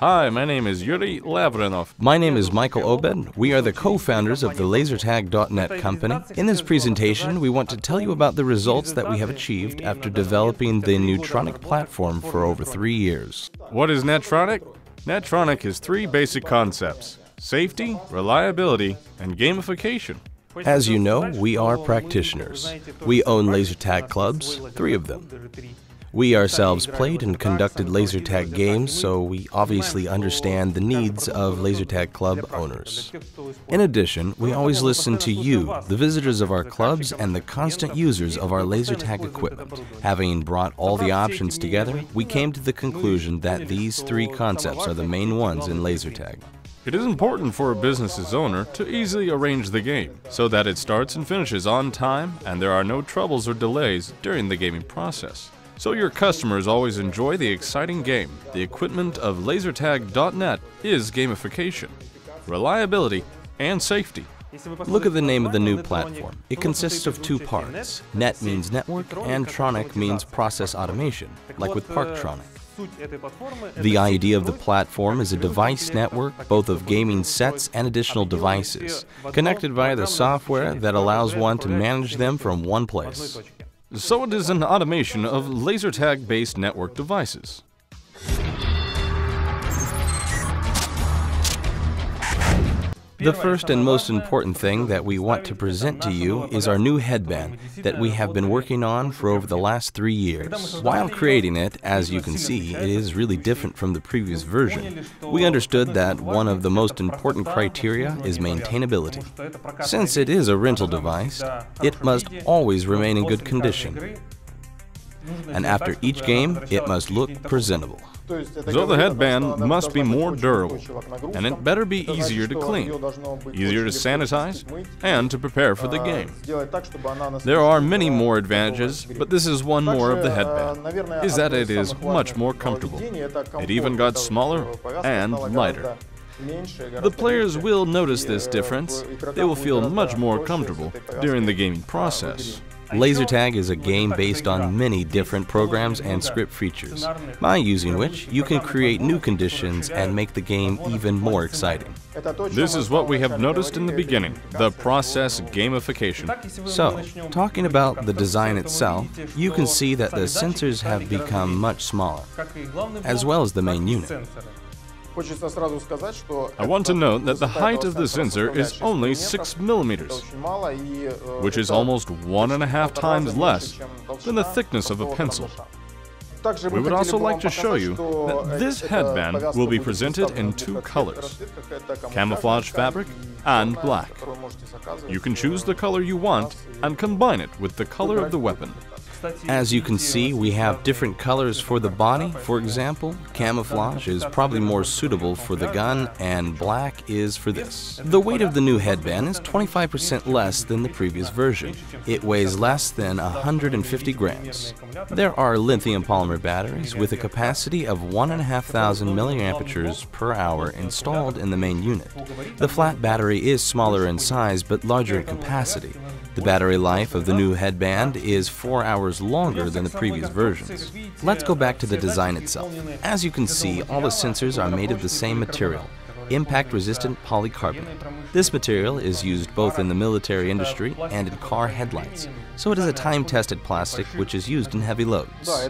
Hi, my name is Yuri Lavrinov. My name is Michael Obed. We are the co-founders of the LaserTag.net company. In this presentation, we want to tell you about the results that we have achieved after developing the Netronic platform for over three years. What is Netronic? Netronic is three basic concepts safety, reliability, and gamification. As you know, we are practitioners. We own laser tag clubs, three of them. We ourselves played and conducted laser tag games, so we obviously understand the needs of laser tag club owners. In addition, we always listen to you, the visitors of our clubs and the constant users of our laser tag equipment. Having brought all the options together, we came to the conclusion that these three concepts are the main ones in laser tag. It is important for a business's owner to easily arrange the game so that it starts and finishes on time and there are no troubles or delays during the gaming process. So your customers always enjoy the exciting game. The equipment of lasertag.net is gamification, reliability, and safety. Look at the name of the new platform. It consists of two parts. Net means network, and Tronic means process automation, like with Parktronic. The idea of the platform is a device network, both of gaming sets and additional devices, connected via the software that allows one to manage them from one place. So it is an automation of laser tag based network devices. The first and most important thing that we want to present to you is our new headband that we have been working on for over the last three years. While creating it, as you can see, it is really different from the previous version. We understood that one of the most important criteria is maintainability. Since it is a rental device, it must always remain in good condition. And after each game, it must look presentable. So the headband must be more durable, and it better be easier to clean, easier to sanitize, and to prepare for the game. There are many more advantages, but this is one more of the headband, is that it is much more comfortable. It even got smaller and lighter. The players will notice this difference. They will feel much more comfortable during the gaming process. Laser tag is a game based on many different programs and script features, by using which you can create new conditions and make the game even more exciting. This is what we have noticed in the beginning, the process gamification. So, talking about the design itself, you can see that the sensors have become much smaller, as well as the main unit. I want to note that the height of the sensor is only 6 millimeters, which is almost one and a half times less than the thickness of a pencil. We would also like to show you that this headband will be presented in two colors, camouflage fabric and black. You can choose the color you want and combine it with the color of the weapon. As you can see, we have different colors for the body. For example, camouflage is probably more suitable for the gun and black is for this. The weight of the new headband is 25% less than the previous version. It weighs less than 150 grams. There are lithium polymer batteries with a capacity of 1,500 milliampères per hour installed in the main unit. The flat battery is smaller in size but larger in capacity. The battery life of the new headband is 4 hours longer than the previous versions. Let's go back to the design itself. As you can see, all the sensors are made of the same material, impact-resistant polycarbonate. This material is used both in the military industry and in car headlights, so it is a time-tested plastic which is used in heavy loads.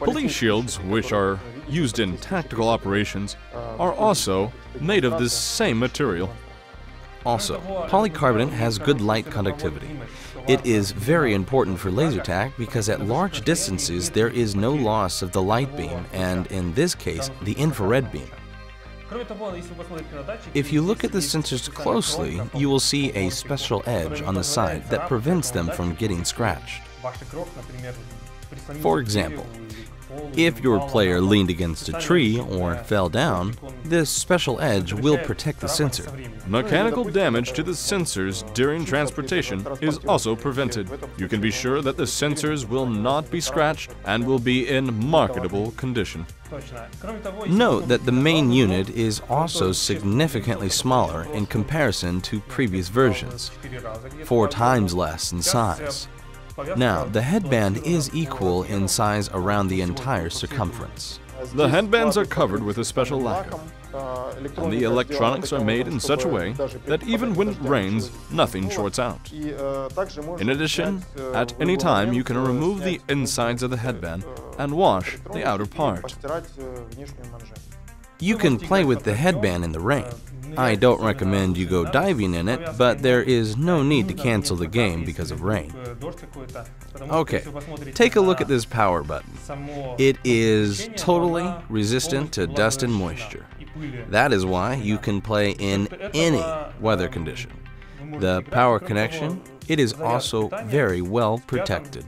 Police shields, which are used in tactical operations, are also made of this same material. Also, polycarbonate has good light conductivity. It is very important for laser tag because at large distances there is no loss of the light beam and, in this case, the infrared beam. If you look at the sensors closely, you will see a special edge on the side that prevents them from getting scratched. For example, if your player leaned against a tree or fell down, this special edge will protect the sensor. Mechanical damage to the sensors during transportation is also prevented. You can be sure that the sensors will not be scratched and will be in marketable condition. Note that the main unit is also significantly smaller in comparison to previous versions, four times less in size. Now, the headband is equal in size around the entire circumference. The headbands are covered with a special lacquer, and the electronics are made in such a way that even when it rains, nothing shorts out. In addition, at any time you can remove the insides of the headband and wash the outer part. You can play with the headband in the rain. I don't recommend you go diving in it, but there is no need to cancel the game because of rain. Okay, take a look at this power button. It is totally resistant to dust and moisture. That is why you can play in any weather condition. The power connection, it is also very well protected.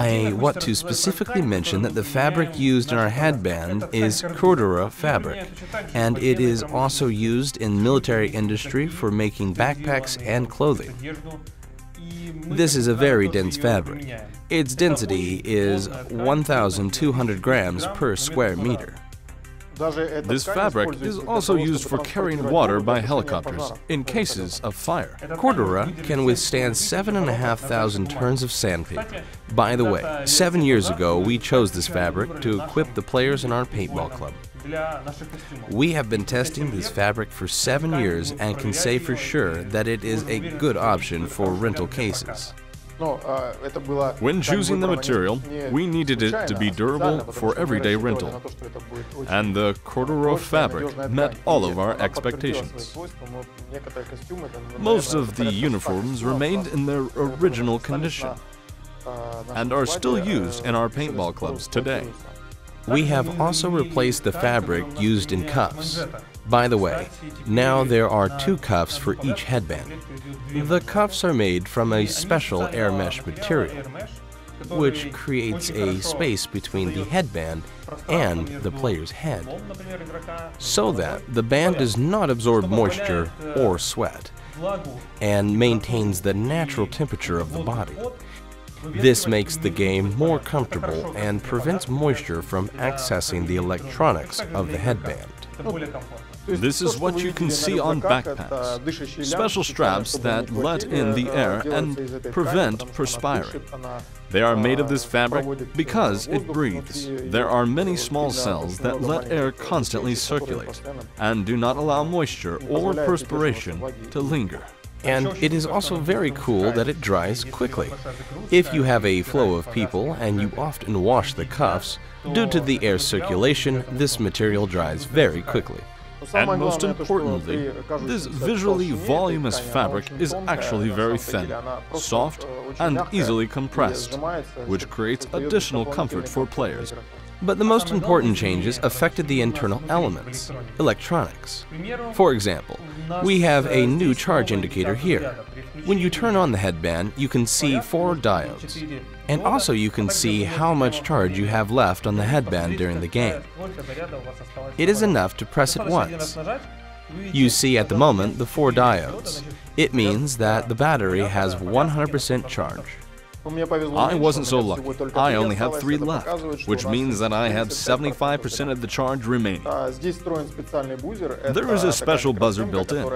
I want to specifically mention that the fabric used in our headband is Cordura fabric, and it is also used in military industry for making backpacks and clothing. This is a very dense fabric. Its density is 1,200 grams per square meter. This fabric is also used for carrying water by helicopters in cases of fire. Cordura can withstand 7,500 turns of sandpaper. By the way, seven years ago we chose this fabric to equip the players in our paintball club. We have been testing this fabric for seven years and can say for sure that it is a good option for rental cases. When choosing the material, we needed it to be durable for everyday rental, and the Cordura fabric met all of our expectations. Most of the uniforms remained in their original condition and are still used in our paintball clubs today. We have also replaced the fabric used in cuffs. By the way, now there are two cuffs for each headband. The cuffs are made from a special air mesh material, which creates a space between the headband and the player's head, so that the band does not absorb moisture or sweat, and maintains the natural temperature of the body. This makes the game more comfortable and prevents moisture from accessing the electronics of the headband. This is what you can see on backpacks, special straps that let in the air and prevent perspiring. They are made of this fabric because it breathes. There are many small cells that let air constantly circulate and do not allow moisture or perspiration to linger. And it is also very cool that it dries quickly. If you have a flow of people and you often wash the cuffs, due to the air circulation, this material dries very quickly. And most importantly, this visually voluminous fabric is actually very thin, soft, and easily compressed, which creates additional comfort for players. But the most important changes affected the internal elements, electronics. For example, we have a new charge indicator here. When you turn on the headband, you can see four diodes. And also you can see how much charge you have left on the headband during the game. It is enough to press it once. You see at the moment the four diodes. It means that the battery has 100% charge. I wasn't so lucky. I only have three left, which means that I have 75% of the charge remaining. There is a special buzzer built in.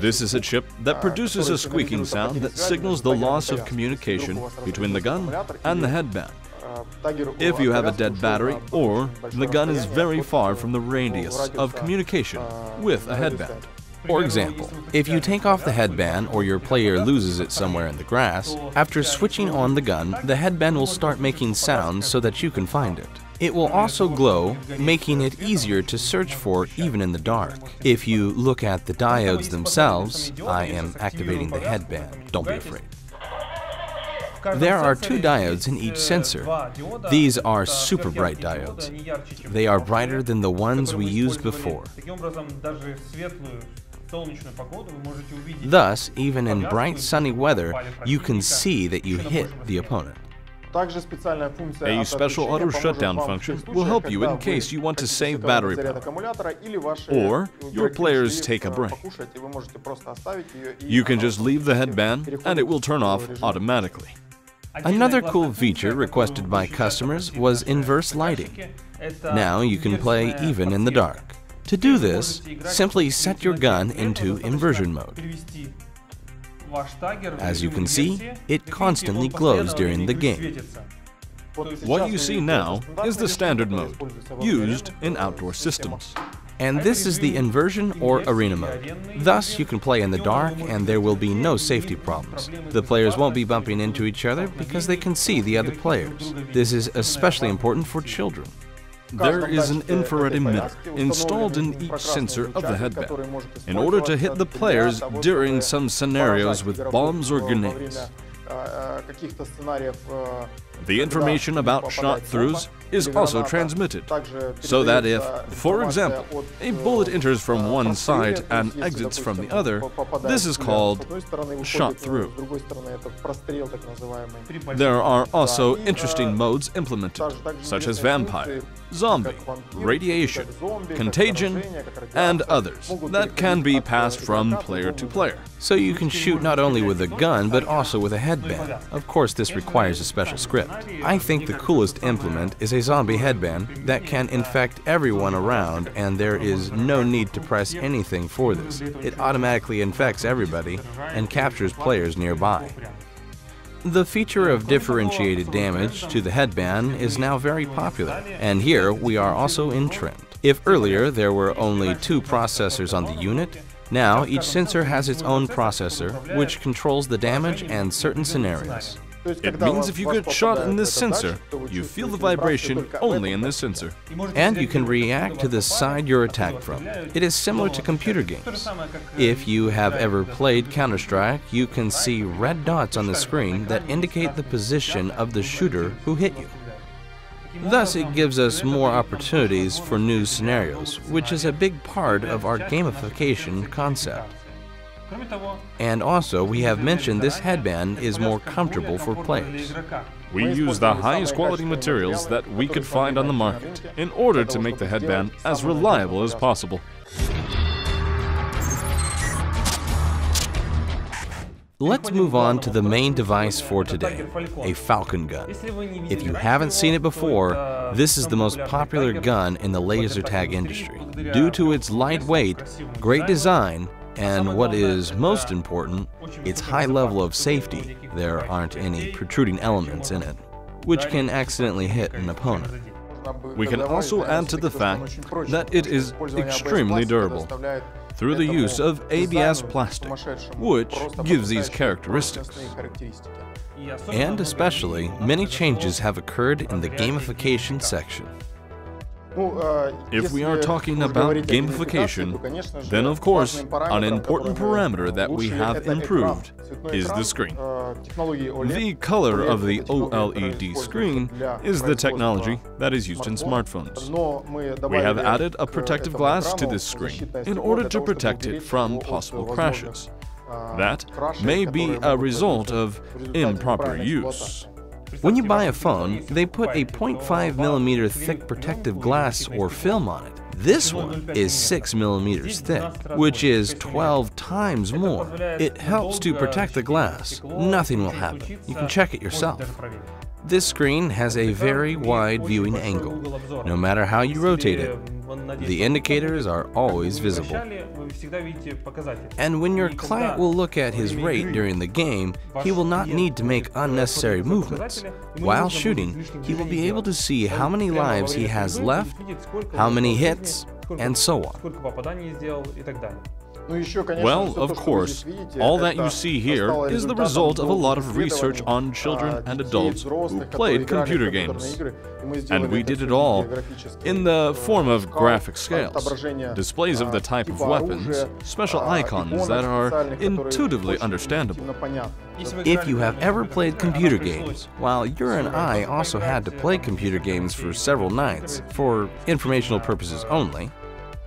This is a chip that produces a squeaking sound that signals the loss of communication between the gun and the headband. If you have a dead battery or the gun is very far from the radius of communication with a headband. For example, if you take off the headband or your player loses it somewhere in the grass, after switching on the gun, the headband will start making sounds so that you can find it. It will also glow, making it easier to search for even in the dark. If you look at the diodes themselves, I am activating the headband, don't be afraid. There are two diodes in each sensor. These are super bright diodes. They are brighter than the ones we used before. Thus, even in bright sunny weather, you can see that you hit the opponent. A special auto shutdown function will help you in case you want to save battery power, or your players take a break. You can just leave the headband and it will turn off automatically. Another cool feature requested by customers was inverse lighting. Now you can play even in the dark. To do this, simply set your gun into inversion mode. As you can see, it constantly glows during the game. What you see now is the standard mode, used in outdoor systems. And this is the inversion or arena mode. Thus, you can play in the dark and there will be no safety problems. The players won't be bumping into each other because they can see the other players. This is especially important for children. There is an infrared emitter installed in each sensor of the headband in order to hit the players during some scenarios with bombs or grenades. The information about shot throughs is also transmitted, so that if, for example, a bullet enters from one side and exits from the other, this is called shot through. There are also interesting modes implemented, such as vampire, zombie, radiation, contagion, and others that can be passed from player to player. So you can shoot not only with a gun, but also with a headband. Of course, this requires a special script. I think the coolest implement is a zombie headband that can infect everyone around and there is no need to press anything for this. It automatically infects everybody and captures players nearby. The feature of differentiated damage to the headband is now very popular, and here we are also in trend. If earlier there were only two processors on the unit, now each sensor has its own processor, which controls the damage and certain scenarios. It means if you get shot in this sensor, you feel the vibration only in this sensor. And you can react to the side you're attacked from. It is similar to computer games. If you have ever played Counter-Strike, you can see red dots on the screen that indicate the position of the shooter who hit you. Thus, it gives us more opportunities for new scenarios, which is a big part of our gamification concept. And also, we have mentioned this headband is more comfortable for players. We use the highest quality materials that we could find on the market in order to make the headband as reliable as possible. Let's move on to the main device for today, a Falcon gun. If you haven't seen it before, this is the most popular gun in the laser tag industry. Due to its lightweight, great design, and what is most important, its high level of safety, there aren't any protruding elements in it, which can accidentally hit an opponent. We can also add to the fact that it is extremely durable through the use of ABS plastic, which gives these characteristics. And especially, many changes have occurred in the gamification section. If we are talking about gamification, then of course, an important parameter that we have improved is the screen. The color of the OLED screen is the technology that is used in smartphones. We have added a protective glass to this screen in order to protect it from possible crashes. That may be a result of improper use. When you buy a phone, they put a 0.5 millimeter thick protective glass or film on it. This one is 6 millimeters thick, which is 12 times more. It helps to protect the glass. Nothing will happen. You can check it yourself. This screen has a very wide viewing angle. No matter how you rotate it, the indicators are always visible. And when your client will look at his rate during the game, he will not need to make unnecessary movements. While shooting, he will be able to see how many lives he has left, how many hits, and so on. Well, of course, all that you see here is the result of a lot of research on children and adults who played computer games. And we did it all in the form of graphic scales, displays of the type of weapons, special icons that are intuitively understandable. If you have ever played computer games, while Yura and I also had to play computer games for several nights, for informational purposes only,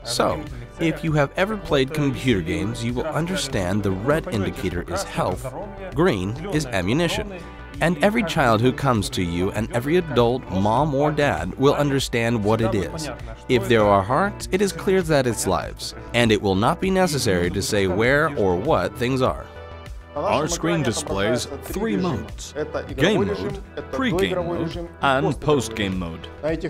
so, if you have ever played computer games, you will understand the red indicator is health, green is ammunition. And every child who comes to you and every adult, mom or dad, will understand what it is. If there are hearts, it is clear that it's lives, and it will not be necessary to say where or what things are. Our screen displays three modes game mode, pre-game mode, and post-game mode.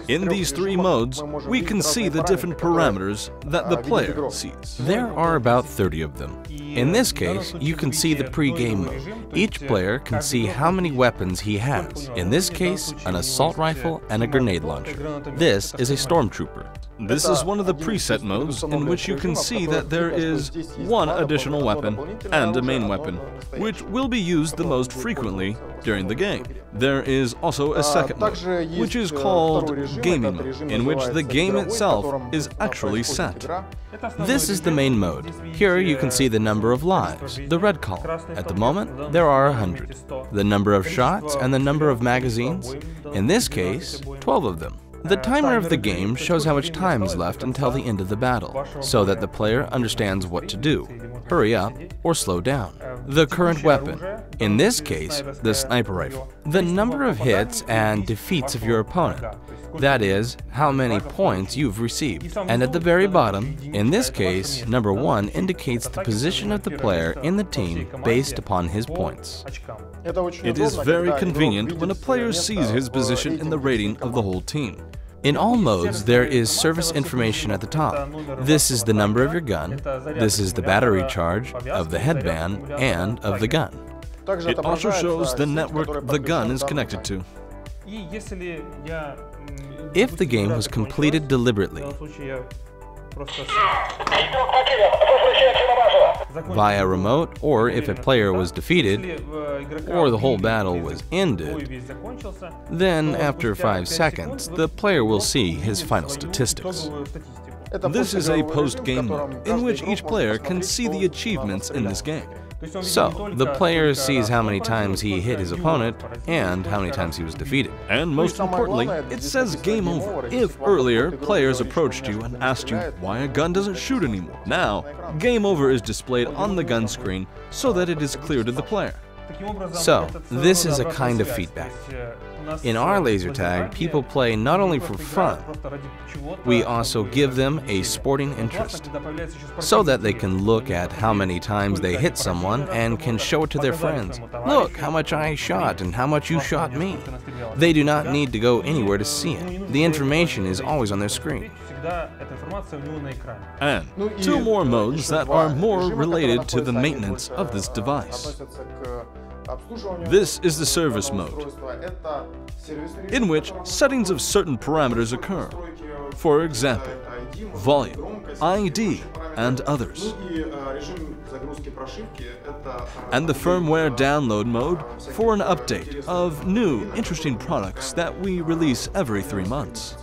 In these three modes, we can see the different parameters that the player sees. There are about 30 of them. In this case, you can see the pre-game mode. Each player can see how many weapons he has. In this case, an assault rifle and a grenade launcher. This is a stormtrooper. This is one of the preset modes in which you can see that there is one additional weapon and a main weapon, which will be used the most frequently during the game. There is also a second mode, which is called gaming mode, in which the game itself is actually set. This is the main mode. Here you can see the number of lives, the red column. At the moment, there are 100. The number of shots and the number of magazines, in this case, 12 of them. The timer of the game shows how much time is left until the end of the battle, so that the player understands what to do, hurry up or slow down. The current weapon, in this case, the sniper rifle. The number of hits and defeats of your opponent, that is, how many points you've received. And at the very bottom, in this case, number 1 indicates the position of the player in the team based upon his points. It is very convenient when a player sees his position in the rating of the whole team. In all modes, there is service information at the top. This is the number of your gun, this is the battery charge of the headband and of the gun. It also shows the network the gun is connected to. Mm, if the game was completed deliberately, via remote, or if a player was defeated, or the whole battle was ended, then after 5 seconds, the player will see his final statistics. This is a post-game mode, in which each player can see the achievements in this game. So, the player sees how many times he hit his opponent and how many times he was defeated. And most importantly, it says game over. If earlier players approached you and asked you why a gun doesn't shoot anymore, now game over is displayed on the gun screen so that it is clear to the player. So, this is a kind of feedback. In our laser tag, people play not only for fun, we also give them a sporting interest so that they can look at how many times they hit someone and can show it to their friends. Look how much I shot and how much you shot me. They do not need to go anywhere to see it. The information is always on their screen. And two more modes that are more related to the maintenance of this device. This is the service mode, in which settings of certain parameters occur. For example, volume, ID, and others. And the firmware download mode for an update of new, interesting products that we release every three months.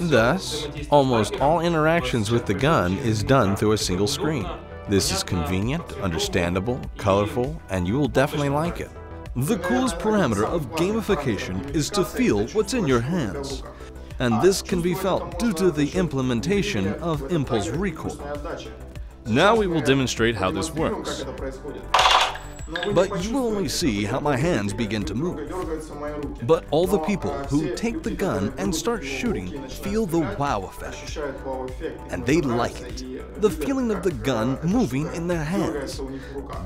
Thus, almost all interactions with the gun is done through a single screen. This is convenient, understandable, colorful, and you will definitely like it. The coolest parameter of gamification is to feel what's in your hands. And this can be felt due to the implementation of impulse recoil. Now we will demonstrate how this works. But you will only see how my hands begin to move. But all the people who take the gun and start shooting feel the wow effect. And they like it. The feeling of the gun moving in their hands.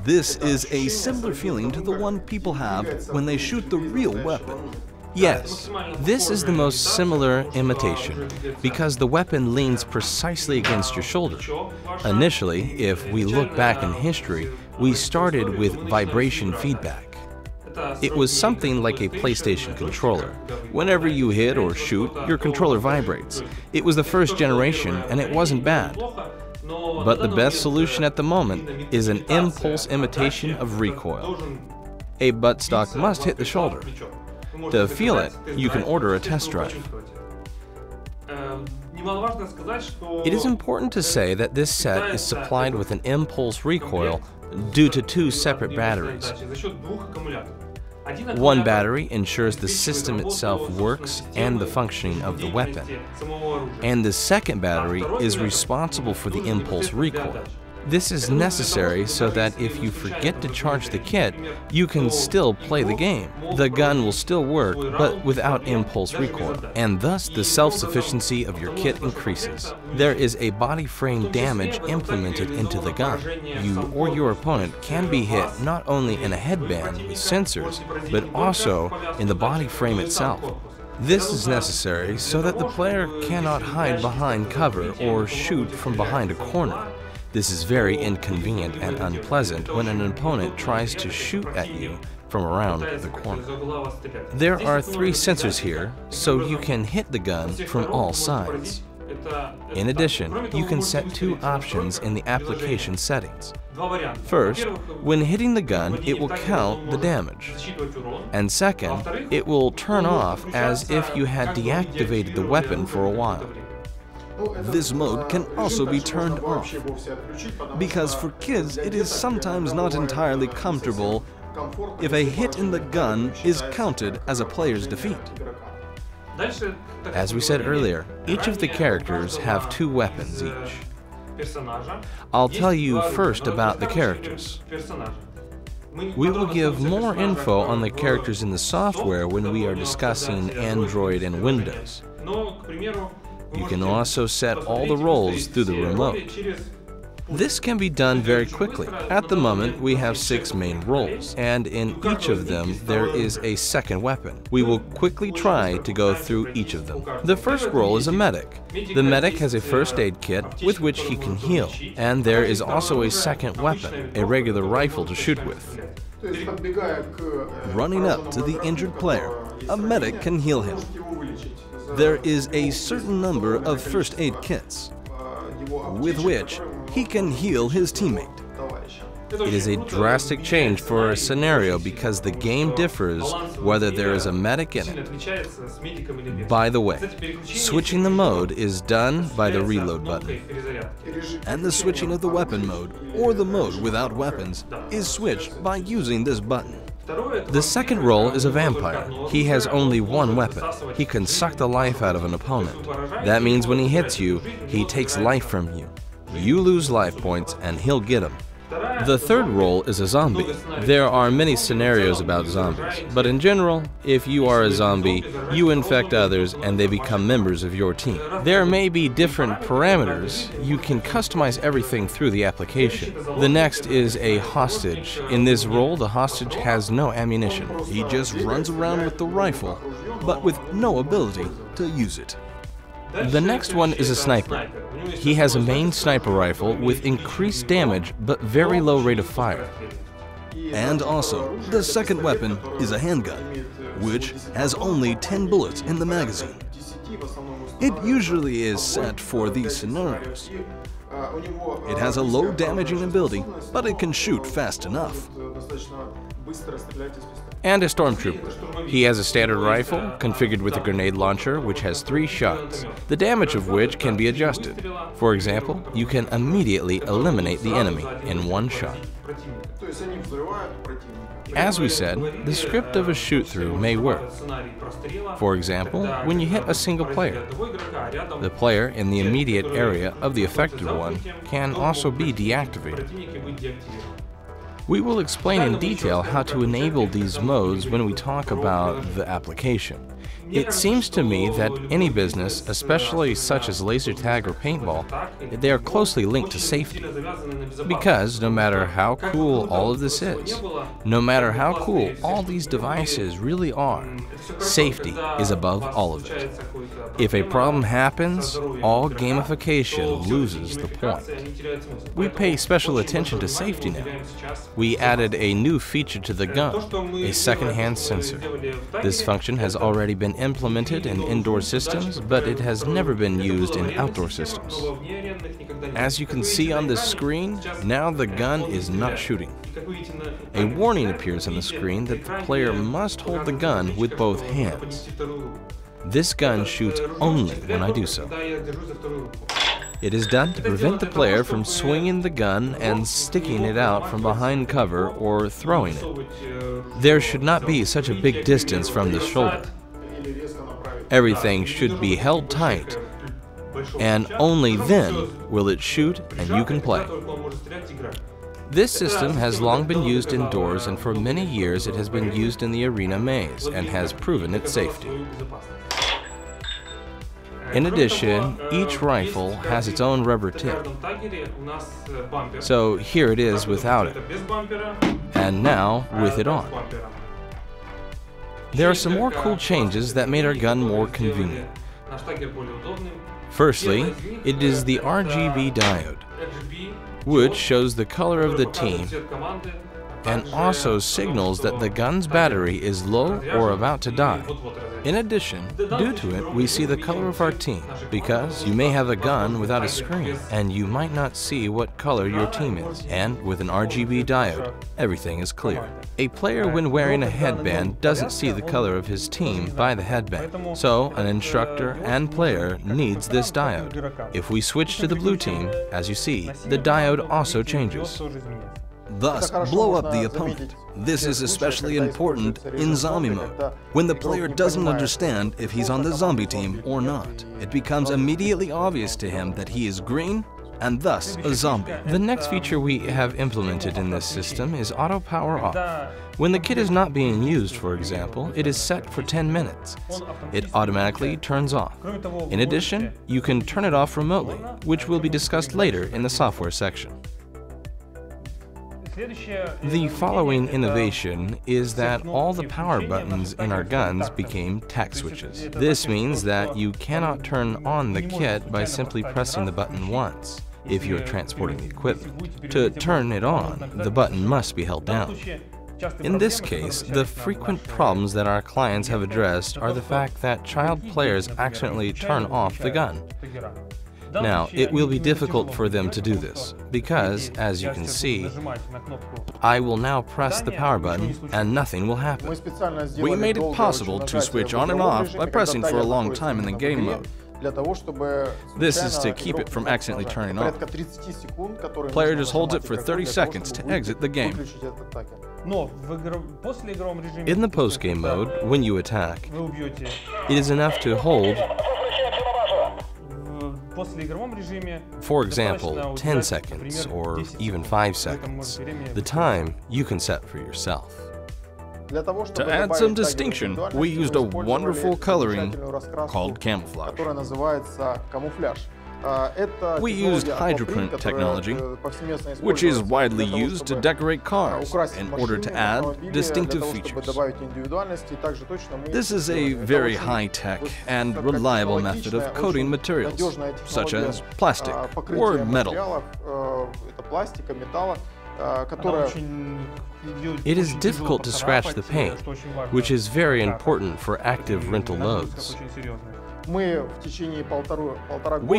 This is a similar feeling to the one people have when they shoot the real weapon. Yes, this is the most similar imitation, because the weapon leans precisely against your shoulder. Initially, if we look back in history, we started with vibration feedback. It was something like a PlayStation controller. Whenever you hit or shoot, your controller vibrates. It was the first generation, and it wasn't bad. But the best solution at the moment is an impulse imitation of recoil. A buttstock must hit the shoulder. To feel it, you can order a test drive. It is important to say that this set is supplied with an impulse recoil due to two separate batteries. One battery ensures the system itself works and the functioning of the weapon, and the second battery is responsible for the impulse recoil. This is necessary so that if you forget to charge the kit, you can still play the game. The gun will still work, but without impulse recoil, and thus the self-sufficiency of your kit increases. There is a body frame damage implemented into the gun. You or your opponent can be hit not only in a headband with sensors, but also in the body frame itself. This is necessary so that the player cannot hide behind cover or shoot from behind a corner. This is very inconvenient and unpleasant when an opponent tries to shoot at you from around the corner. There are three sensors here, so you can hit the gun from all sides. In addition, you can set two options in the application settings. First, when hitting the gun, it will count the damage. And second, it will turn off as if you had deactivated the weapon for a while. This mode can also be turned off, because for kids it is sometimes not entirely comfortable if a hit in the gun is counted as a player's defeat. As we said earlier, each of the characters have two weapons each. I'll tell you first about the characters. We will give more info on the characters in the software when we are discussing Android and Windows. You can also set all the roles through the remote. This can be done very quickly. At the moment, we have six main roles, and in each of them there is a second weapon. We will quickly try to go through each of them. The first role is a medic. The medic has a first aid kit with which he can heal, and there is also a second weapon, a regular rifle to shoot with. Running up to the injured player, a medic can heal him. There is a certain number of first aid kits, with which he can heal his teammate. It is a drastic change for a scenario because the game differs whether there is a medic in it. By the way, switching the mode is done by the reload button. And the switching of the weapon mode, or the mode without weapons, is switched by using this button. The second role is a vampire. He has only one weapon. He can suck the life out of an opponent. That means when he hits you, he takes life from you. You lose life points and he'll get them. The third role is a zombie. There are many scenarios about zombies, but in general, if you are a zombie, you infect others and they become members of your team. There may be different parameters. You can customize everything through the application. The next is a hostage. In this role, the hostage has no ammunition. He just runs around with the rifle, but with no ability to use it. The next one is a sniper. He has a main sniper rifle with increased damage but very low rate of fire. And also, the second weapon is a handgun, which has only 10 bullets in the magazine. It usually is set for these scenarios. It has a low damaging ability, but it can shoot fast enough and a stormtrooper. He has a standard rifle, configured with a grenade launcher, which has three shots, the damage of which can be adjusted. For example, you can immediately eliminate the enemy in one shot. As we said, the script of a shoot-through may work. For example, when you hit a single player, the player in the immediate area of the affected one can also be deactivated. We will explain in detail how to enable these modes when we talk about the application. It seems to me that any business, especially such as laser tag or paintball, they are closely linked to safety. Because no matter how cool all of this is, no matter how cool all these devices really are, safety is above all of it. If a problem happens, all gamification loses the point. We pay special attention to safety now. We added a new feature to the gun, a second-hand sensor. This function has already been implemented in indoor systems, but it has never been used in outdoor systems. As you can see on this screen, now the gun is not shooting. A warning appears on the screen that the player must hold the gun with both hands. This gun shoots only when I do so. It is done to prevent the player from swinging the gun and sticking it out from behind cover or throwing it. There should not be such a big distance from the shoulder. Everything should be held tight and only then will it shoot and you can play. This system has long been used indoors and for many years it has been used in the arena maze and has proven its safety. In addition, each rifle has its own rubber tip. So here it is without it, and now with it on. There are some more cool changes that made our gun more convenient. Firstly, it is the RGB diode which shows the color of the team and also signals that the gun's battery is low or about to die. In addition, due to it, we see the color of our team, because you may have a gun without a screen, and you might not see what color your team is. And with an RGB diode, everything is clear. A player when wearing a headband doesn't see the color of his team by the headband, so an instructor and player needs this diode. If we switch to the blue team, as you see, the diode also changes. Thus, blow up the opponent. This is especially important in zombie mode, when the player doesn't understand if he's on the zombie team or not. It becomes immediately obvious to him that he is green and thus a zombie. The next feature we have implemented in this system is auto power off. When the kit is not being used, for example, it is set for 10 minutes. It automatically turns off. In addition, you can turn it off remotely, which will be discussed later in the software section. The following innovation is that all the power buttons in our guns became tact switches. This means that you cannot turn on the kit by simply pressing the button once if you are transporting the equipment. To turn it on, the button must be held down. In this case, the frequent problems that our clients have addressed are the fact that child players accidentally turn off the gun. Now, it will be difficult for them to do this, because, as you can see, I will now press the power button and nothing will happen. We made it possible to switch on and off by pressing for a long time in the game mode. This is to keep it from accidentally turning off. Player just holds it for 30 seconds to exit the game. In the post-game mode, when you attack, it is enough to hold for example, 10 seconds or even 5 seconds. The time you can set for yourself. To add some distinction, we used a wonderful coloring called camouflage. We used hydroprint technology, which is widely used to decorate cars in order to add distinctive features. This is a very high-tech and reliable method of coating materials, such as plastic or metal. It is difficult to scratch the paint, which is very important for active rental loads. We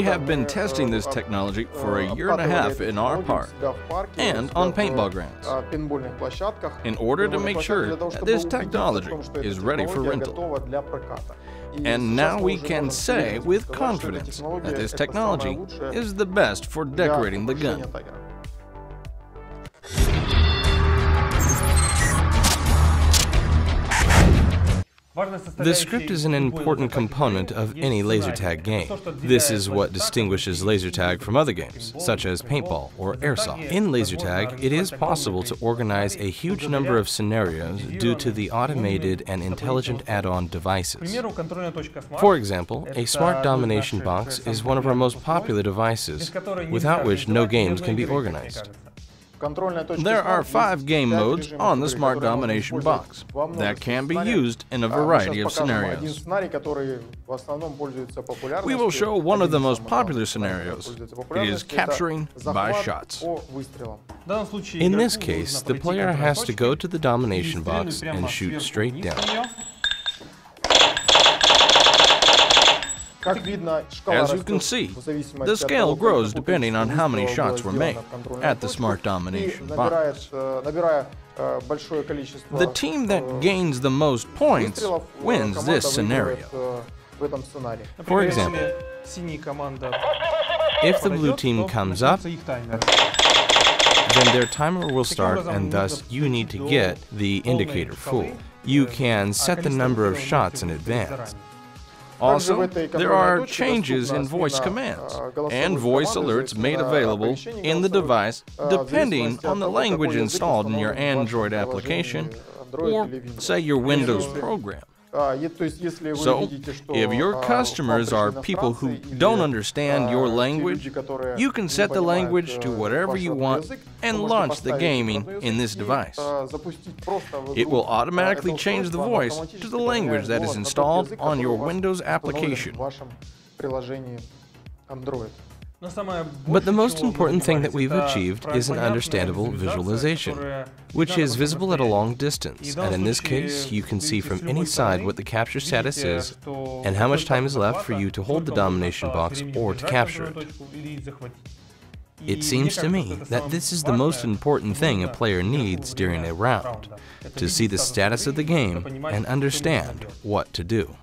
have been testing this technology for a year and a half in our park and on paintball grounds in order to make sure that this technology is ready for rental. And now we can say with confidence that this technology is the best for decorating the gun. The script is an important component of any laser tag game. This is what distinguishes laser tag from other games, such as paintball or airsoft. In laser tag, it is possible to organize a huge number of scenarios due to the automated and intelligent add-on devices. For example, a smart domination box is one of our most popular devices, without which no games can be organized. There are five game modes on the Smart Domination box that can be used in a variety of scenarios. We will show one of the most popular scenarios. It is capturing by shots. In this case, the player has to go to the domination box and shoot straight down. As you can see, the scale grows depending on how many shots were made at the Smart Domination box. The team that gains the most points wins this scenario. For example, if the blue team comes up, then their timer will start and thus you need to get the indicator full. You can set the number of shots in advance. Also, there are changes in voice commands and voice alerts made available in the device depending on the language installed in your Android application or, say, your Windows program. So, if your customers are people who don't understand your language, you can set the language to whatever you want and launch the gaming in this device. It will automatically change the voice to the language that is installed on your Windows application. But the most important thing that we've achieved is an understandable visualization, which is visible at a long distance, and in this case, you can see from any side what the capture status is and how much time is left for you to hold the domination box or to capture it. It seems to me that this is the most important thing a player needs during a round, to see the status of the game and understand what to do.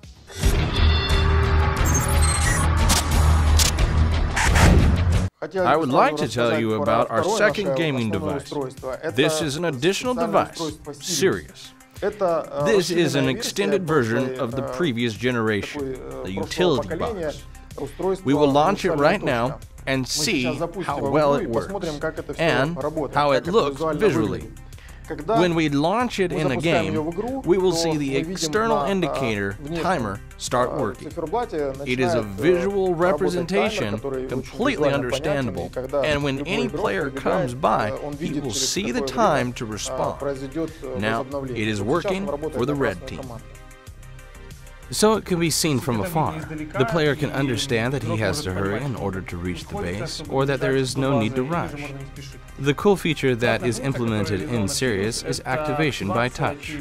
I would like to tell you about our second gaming device. This is an additional device, Sirius. This is an extended version of the previous generation, the utility box. We will launch it right now and see how well it works and how it looks visually. When we launch it in a game, we will see the external indicator timer start working. It is a visual representation, completely understandable, and when any player comes by, he will see the time to respond. Now, it is working for the red team. So it can be seen from afar. The player can understand that he has to hurry in order to reach the base, or that there is no need to rush. The cool feature that is implemented in Sirius is activation by touch.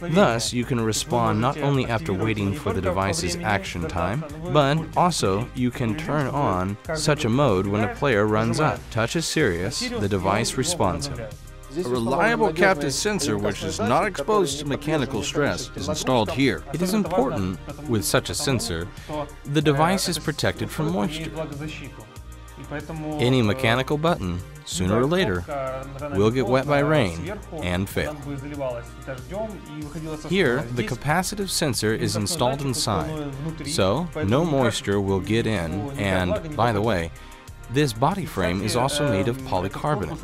Thus, you can respond not only after waiting for the device's action time, but also you can turn on such a mode when a player runs up, touches Sirius, the device responds him. A reliable capacitive sensor which is not exposed to mechanical stress is installed here. It is important, with such a sensor, the device is protected from moisture. Any mechanical button, sooner or later, will get wet by rain and fail. Here, the capacitive sensor is installed inside, so no moisture will get in, and, by the way, this body frame is also made of polycarbonate,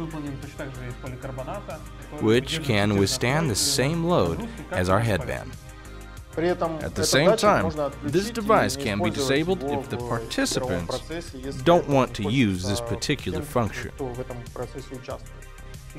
which can withstand the same load as our headband. At the same time, this device can be disabled if the participants don't want to use this particular function.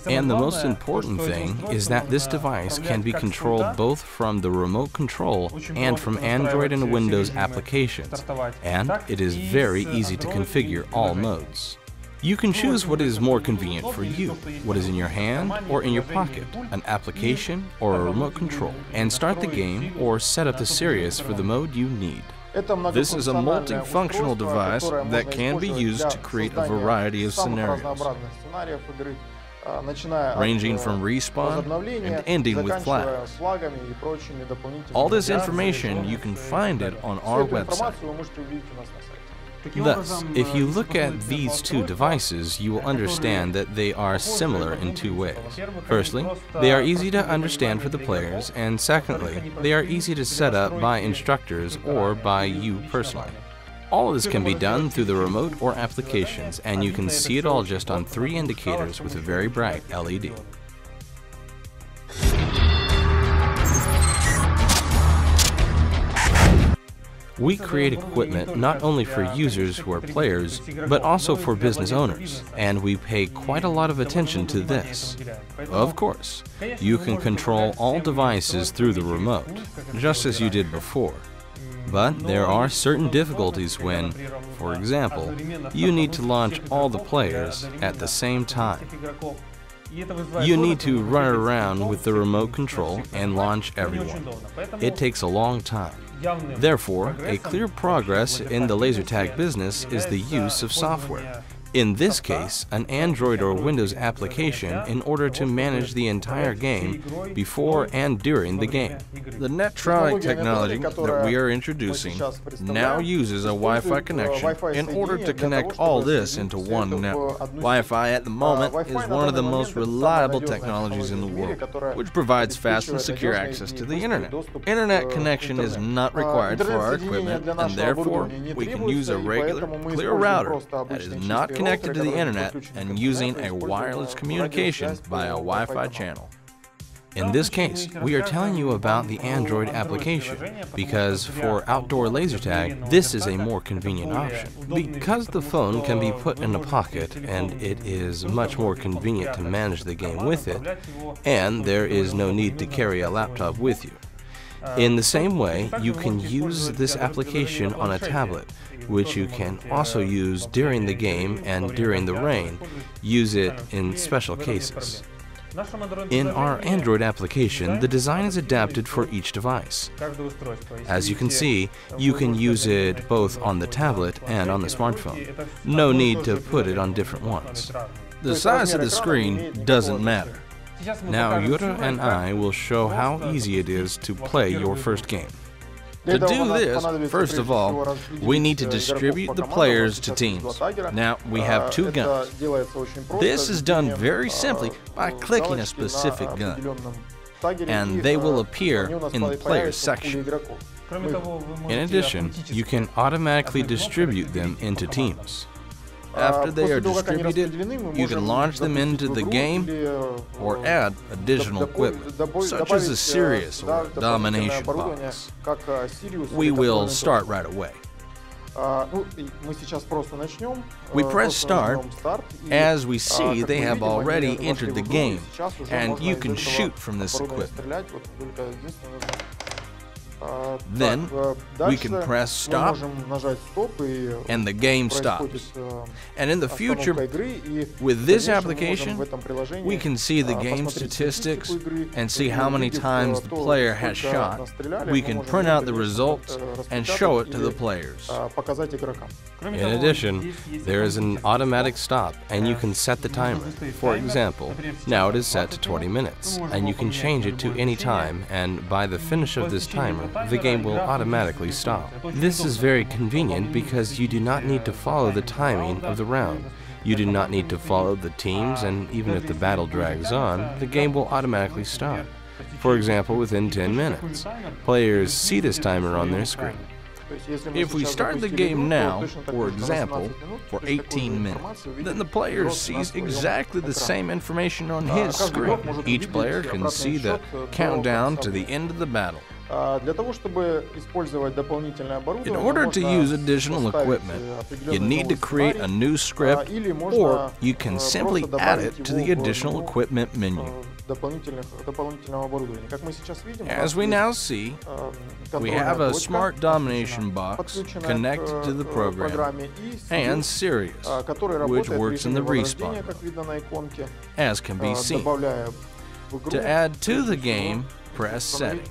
And the most important thing is that this device can be controlled both from the remote control and from Android and Windows applications, and it is very easy to configure all modes. You can choose what is more convenient for you, what is in your hand or in your pocket, an application or a remote control, and start the game or set up the Sirius for the mode you need. This is a multifunctional device that can be used to create a variety of scenarios ranging from respawn and ending with flags. All this information, you can find it on our website. Thus, if you look at these two devices, you will understand that they are similar in two ways. Firstly, they are easy to understand for the players, and secondly, they are easy to set up by instructors or by you personally. All of this can be done through the remote or applications, and you can see it all just on three indicators with a very bright LED. We create equipment not only for users who are players, but also for business owners, and we pay quite a lot of attention to this. Of course, you can control all devices through the remote, just as you did before. But there are certain difficulties when, for example, you need to launch all the players at the same time. You need to run around with the remote control and launch everyone. It takes a long time. Therefore, a clear progress in the laser tag business is the use of software. In this case, an Android or Windows application in order to manage the entire game before and during the game. The Netronic technology that we are introducing now uses a Wi-Fi connection in order to connect all this into one network. Wi-Fi at the moment is one of the most reliable technologies in the world, which provides fast and secure access to the internet. Internet connection is not required for our equipment, and therefore we can use a regular, clear router that is not connected connected to the internet and using a wireless communication via a Wi-Fi channel. In this case, we are telling you about the Android application because for outdoor laser tag, this is a more convenient option. Because the phone can be put in a pocket and it is much more convenient to manage the game with it, and there is no need to carry a laptop with you. In the same way, you can use this application on a tablet, which you can also use during the game and during the rain. Use it in special cases. In our Android application, the design is adapted for each device. As you can see, you can use it both on the tablet and on the smartphone. No need to put it on different ones. The size of the screen doesn't matter. Now Yura and I will show how easy it is to play your first game. To do this, first of all, we need to distribute the players to teams. Now, we have two guns. This is done very simply by clicking a specific gun, and they will appear in the players section. In addition, you can automatically distribute them into teams. After they are distributed, you can launch them into the game or add additional equipment, such as a Sirius or Domination box. We will start right away. We press start. As we see, they have already entered the game, and you can shoot from this equipment. Then we can press stop and the game stops. And in the future, with this application, we can see the game statistics and see how many times the player has shot. We can print out the results and show it to the players. In addition, there is an automatic stop and you can set the timer. For example, now it is set to 20 minutes and you can change it to any time and by the finish of this timer, the game will automatically stop. This is very convenient because you do not need to follow the timing of the round. You do not need to follow the teams and even if the battle drags on, the game will automatically stop. For example, within 10 minutes. Players see this timer on their screen. If we start the game now, for example, for 18 minutes, then the player sees exactly the same information on his screen. Each player can see the countdown to the end of the battle. In order to use additional equipment, you need to create a new script, or you can simply add it to the additional equipment menu. As we now see, we have a smart domination box connected to the program and Sirius, which works in the respawn as can be seen. To add to the game, press Settings.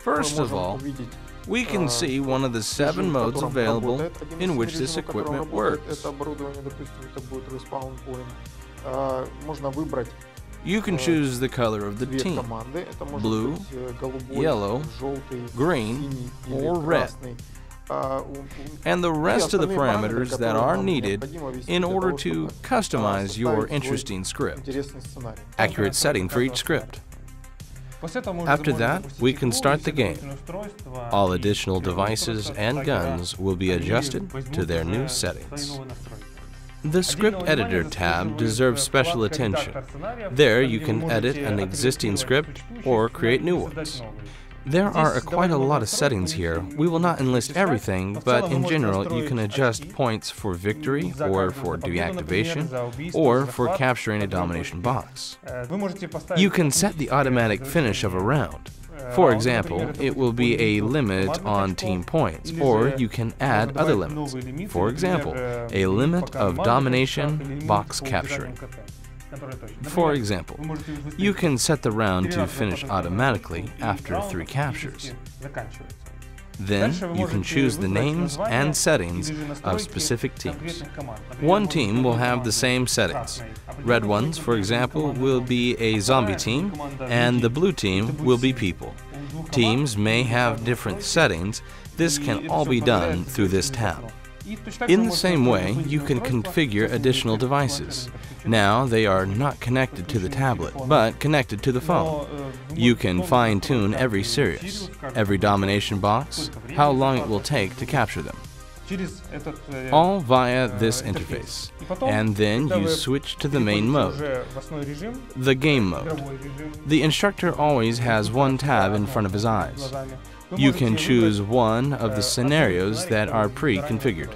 First of all, we can see one of the seven modes available in which this equipment works. You can choose the color of the team, blue, yellow, green, or red, and the rest of the parameters that are needed in order to customize your interesting script. Accurate setting for each script. After that, we can start the game. All additional devices and guns will be adjusted to their new settings. The Script Editor tab deserves special attention. There you can edit an existing script or create new ones. There are quite a lot of settings here. We will not enlist everything, but in general you can adjust points for victory, or for deactivation, or for capturing a domination box. You can set the automatic finish of a round. For example, it will be a limit on team points, or you can add other limits. For example, a limit of domination box capturing. For example, you can set the round to finish automatically after three captures. Then you can choose the names and settings of specific teams. One team will have the same settings. Red ones, for example, will be a zombie team, and the blue team will be people. Teams may have different settings. This can all be done through this tab. In the same way, you can configure additional devices. Now they are not connected to the tablet, but connected to the phone. You can fine-tune every Sirius, every domination box, how long it will take to capture them. All via this interface. And then you switch to the main mode, the game mode. The instructor always has one tab in front of his eyes. You can choose one of the scenarios that are pre-configured.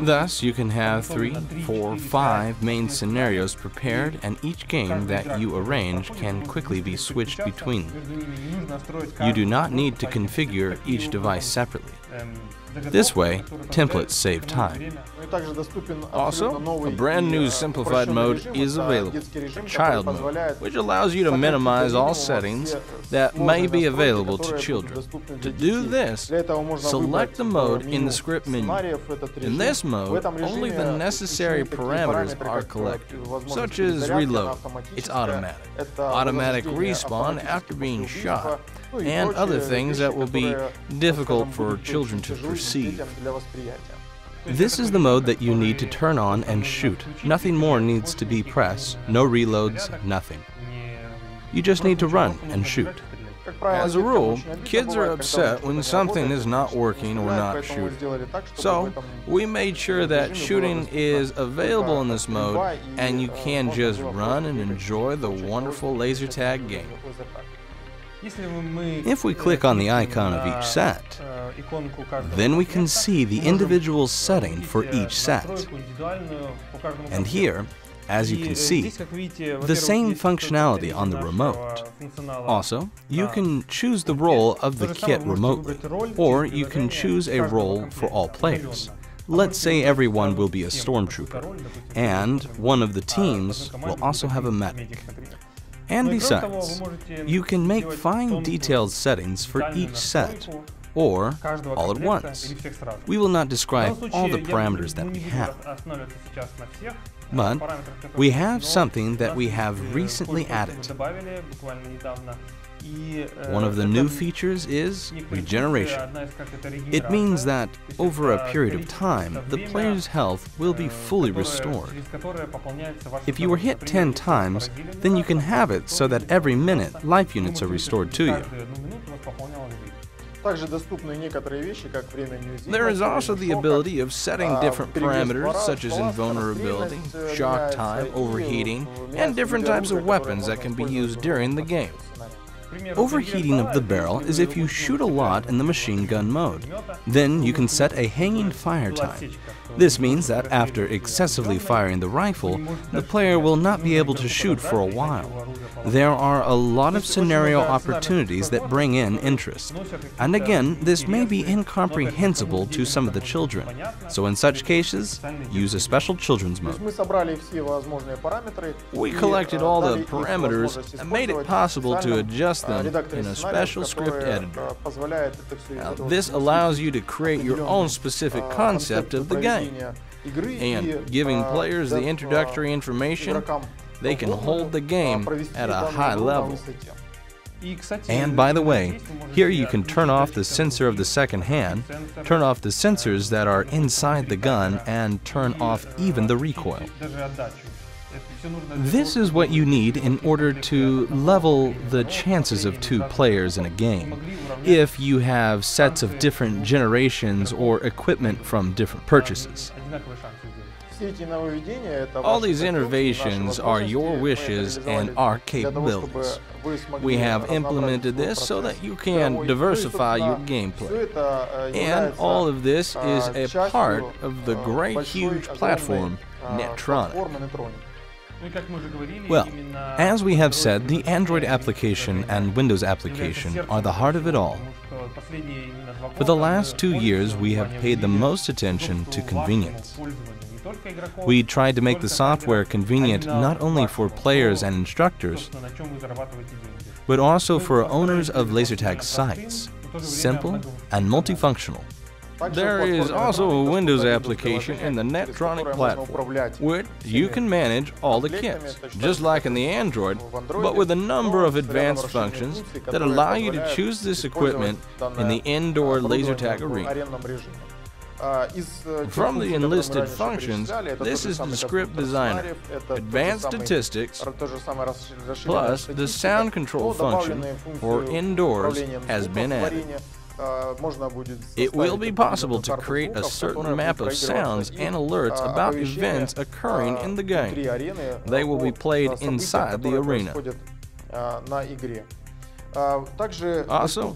Thus, you can have three, four, five main scenarios prepared, and each game that you arrange can quickly be switched between. You do not need to configure each device separately. This way, templates save time. Also, a brand new simplified mode is available, Child Mode, which allows you to minimize all settings that may be available to children. To do this, select the mode in the script menu. In this mode, only the necessary parameters are collected, such as reload, it's automatic, automatic respawn after being shot, and other things that will be difficult for children to perceive. This is the mode that you need to turn on and shoot. Nothing more needs to be pressed, no reloads, nothing. You just need to run and shoot. As a rule, kids are upset when something is not working or not shooting. So, we made sure that shooting is available in this mode and you can just run and enjoy the wonderful laser tag game. If we click on the icon of each set, then we can see the individual setting for each set. And here, as you can see, the same functionality on the remote. Also, you can choose the role of the kit remotely, or you can choose a role for all players. Let's say everyone will be a stormtrooper, and one of the teams will also have a medic. And besides, you can make fine detailed settings for each set, or all at once. We will not describe all the parameters that we have. But we have something that we have recently added. One of the new features is regeneration. It means that over a period of time, the player's health will be fully restored. If you were hit 10 times, then you can have it so that every minute life units are restored to you. There is also the ability of setting different parameters such as invulnerability, shock time, overheating, and different types of weapons that can be used during the game. Overheating of the barrel is if you shoot a lot in the machine gun mode. Then you can set a hanging fire time. This means that after excessively firing the rifle, the player will not be able to shoot for a while. There are a lot of scenario opportunities that bring in interest. And again, this may be incomprehensible to some of the children. So in such cases, use a special children's mode. We collected all the parameters and made it possible to adjust them in a special script editor. Now, this allows you to create your own specific concept of the game. And giving players the introductory information, they can hold the game at a high level. And by the way, here you can turn off the sensor of the second hand, turn off the sensors that are inside the gun, and turn off even the recoil. This is what you need in order to level the chances of two players in a game. If you have sets of different generations or equipment from different purchases. All these innovations are your wishes and our capabilities. We have implemented this so that you can diversify your gameplay. And all of this is a part of the great huge platform, Netronic. Well, as we have said, the Android application and Windows application are the heart of it all. For the last two years, we have paid the most attention to convenience. We tried to make the software convenient not only for players and instructors, but also for owners of laser tag sites. simple, and multifunctional. There is also a Windows application in the Netronic platform, which you can manage all the kits, just like in the Android, but with a number of advanced functions that allow you to choose this equipment in the indoor laser tag arena. From the enlisted functions, this is the script designer, advanced statistics, plus the sound control function for indoors has been added. It will be possible to create a certain map of sounds and alerts about events occurring in the game. They will be played inside the arena. Also,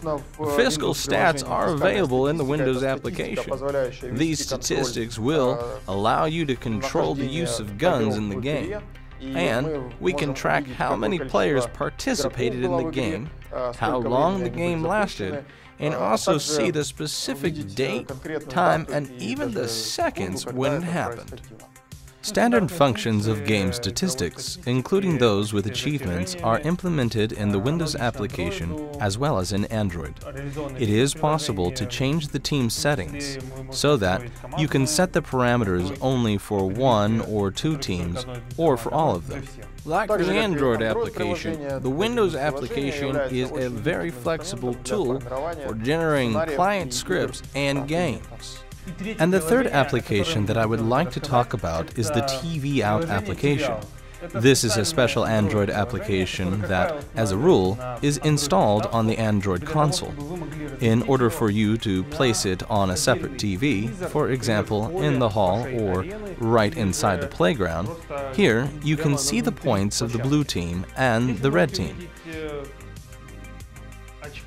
fiscal stats are available in the Windows application. These statistics will allow you to control the use of guns in the game. And we can track how many players participated in the game, how long the game lasted, and also see the specific date, time, and even the seconds when it happened. Standard functions of game statistics, including those with achievements, are implemented in the Windows application as well as in Android. It is possible to change the team settings so that you can set the parameters only for one or two teams or for all of them. Like the Android application, the Windows application is a very flexible tool for generating client scripts and games. And the third application that I would like to talk about is the TV Out application. This is a special Android application that, as a rule, is installed on the Android console. In order for you to place it on a separate TV, for example, in the hall or right inside the playground, here you can see the points of the blue team and the red team.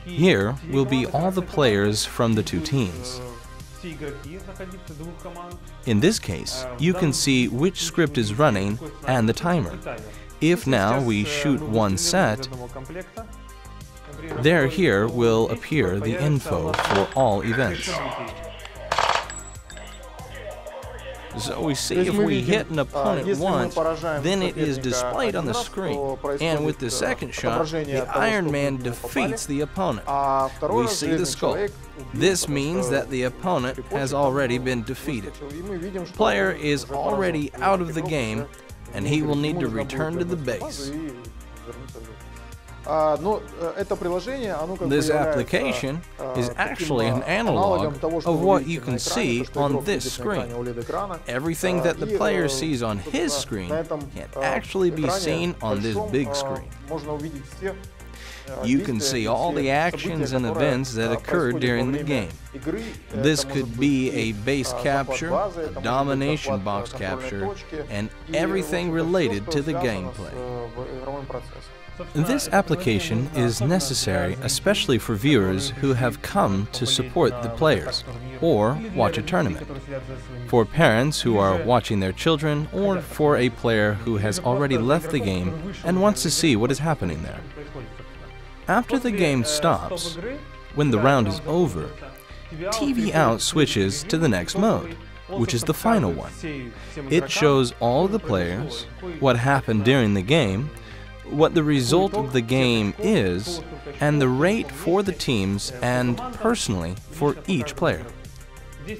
Here will be all the players from the two teams. In this case, you can see which script is running and the timer. If now we shoot one set, there here will appear the info for all events. So we see if we hit an opponent once, then it is displayed on the screen. And with the second shot, the Iron Man defeats the opponent. We see the skull. This means that the opponent has already been defeated. Player is already out of the game, and he will need to return to the base. This application is actually an analog of what you can see on this screen. Everything that the player sees on his screen can actually be seen on this big screen. You can see all the actions and events that occurred during the game. This could be a base capture, a domination box capture, and everything related to the gameplay. This application is necessary especially for viewers who have come to support the players or watch a tournament, for parents who are watching their children, or for a player who has already left the game and wants to see what is happening there. After the game stops, when the round is over, TV Out switches to the next mode, which is the final one. It shows all the players, what happened during the game, what the result of the game is, and the rate for the teams and personally for each player.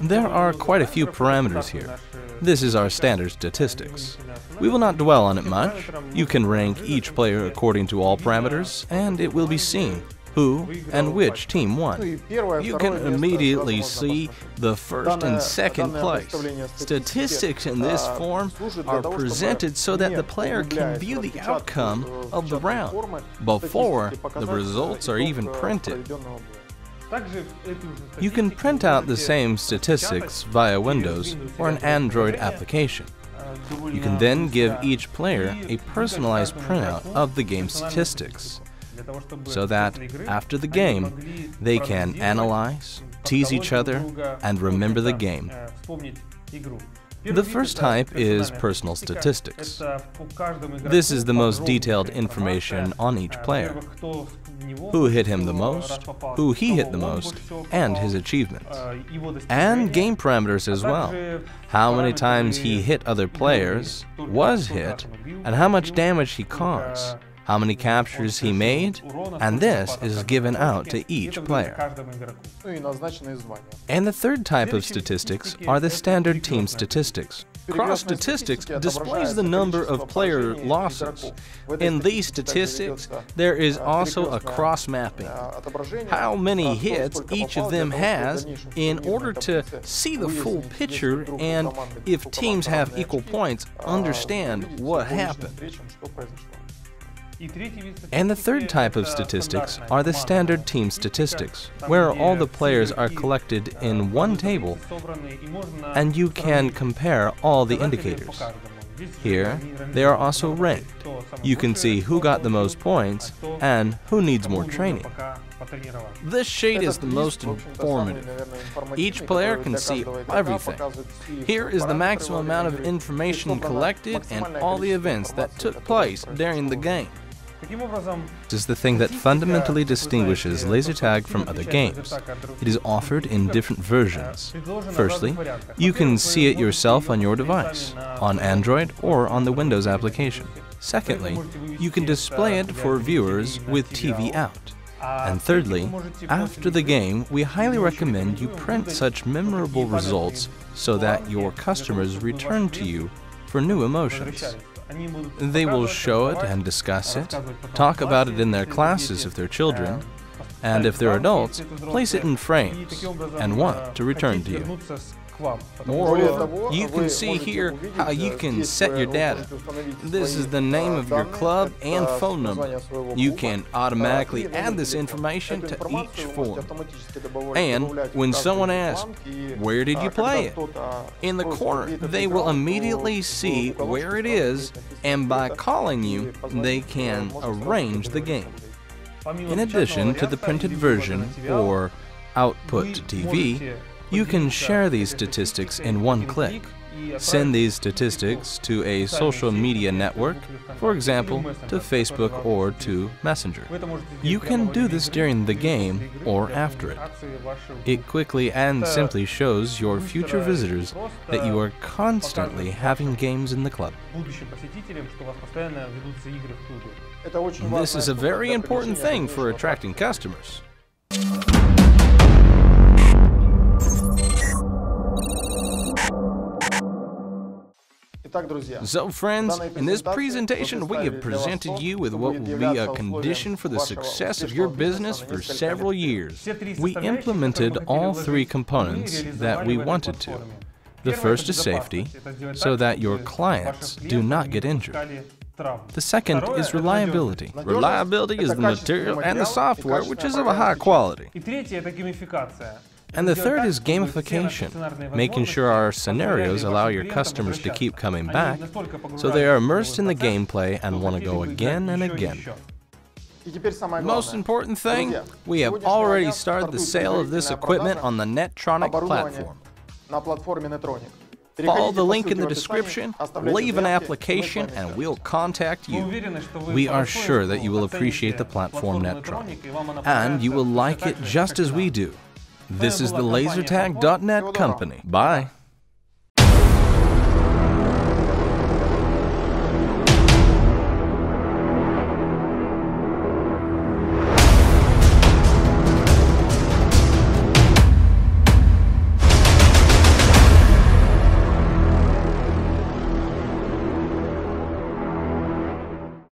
There are quite a few parameters here. This is our standard statistics. We will not dwell on it much. You can rank each player according to all parameters, and it will be seen who and which team won. You can immediately see the first and second place. Statistics in this form are presented so that the player can view the outcome of the round before the results are even printed. You can print out the same statistics via Windows or an Android application. You can then give each player a personalized printout of the game statistics so that after the game they can analyze, tease each other, and remember the game. The first type is personal statistics. This is the most detailed information on each player. Who hit him the most, who he hit the most, and his achievements. And game parameters as well. How many times he hit other players, was hit, and how much damage he caused how many captures he made, and this is given out to each player. And the third type of statistics are the standard team statistics. Cross statistics displays the number of player losses. In these statistics, there is also a cross mapping. How many hits each of them has in order to see the full picture and if teams have equal points, understand what happened. And the third type of statistics are the standard team statistics, where all the players are collected in one table and you can compare all the indicators. Here, they are also ranked. You can see who got the most points and who needs more training. This sheet is the most informative. Each player can see everything. Here is the maximum amount of information collected and all the events that took place during the game. This is the thing that fundamentally distinguishes laser tag from other games. It is offered in different versions. Firstly, you can see it yourself on your device, on Android or on the Windows application. Secondly, you can display it for viewers with TV out. And thirdly, after the game, we highly recommend you print such memorable results so that your customers return to you for new emotions. They will show it and discuss it, talk about it in their classes if they're children, and if they're adults, place it in frames and want to return to you. Moreover, you can see here how you can set your data. This is the name of your club and phone number. You can automatically add this information to each form. And when someone asks, where did you play it? In the corner, they will immediately see where it is, and by calling you, they can arrange the game. In addition to the printed version, or output TV, you can share these statistics in one click. Send these statistics to a social media network, for example, to Facebook or to Messenger. You can do this during the game or after it. It quickly and simply shows your future visitors that you are constantly having games in the club. This is a very important thing for attracting customers. So friends, in this presentation we have presented you with what will be a condition for the success of your business for several years. We implemented all three components that we wanted to. The first is safety, so that your clients do not get injured. The second is reliability. Reliability is the material and the software, which is of a high quality. And the third is gamification, making sure our scenarios allow your customers to keep coming back, so they are immersed in the gameplay and want to go again and again. Most important thing, we have already started the sale of this equipment on the Netronic platform. Follow the link in the description, leave an application, and we'll contact you. We are sure that you will appreciate the platform Netronic, and you will like it just as we do. This is the LaserTag.net company. Bye.